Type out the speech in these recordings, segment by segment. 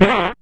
Yeah.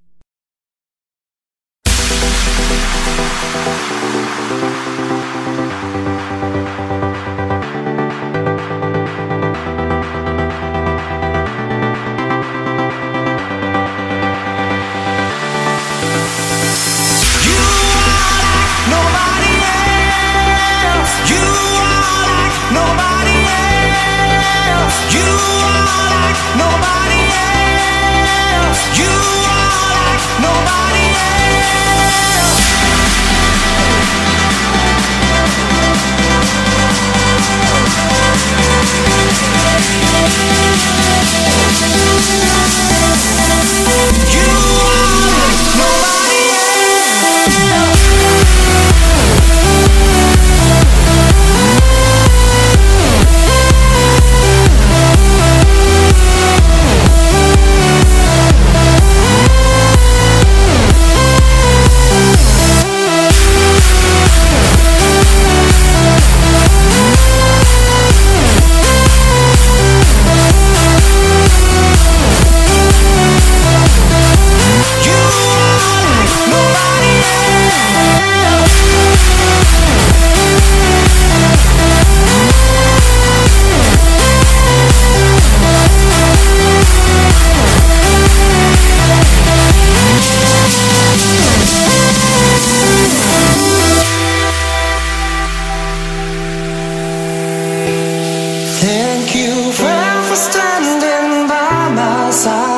Thank you, friend, for standing by my side.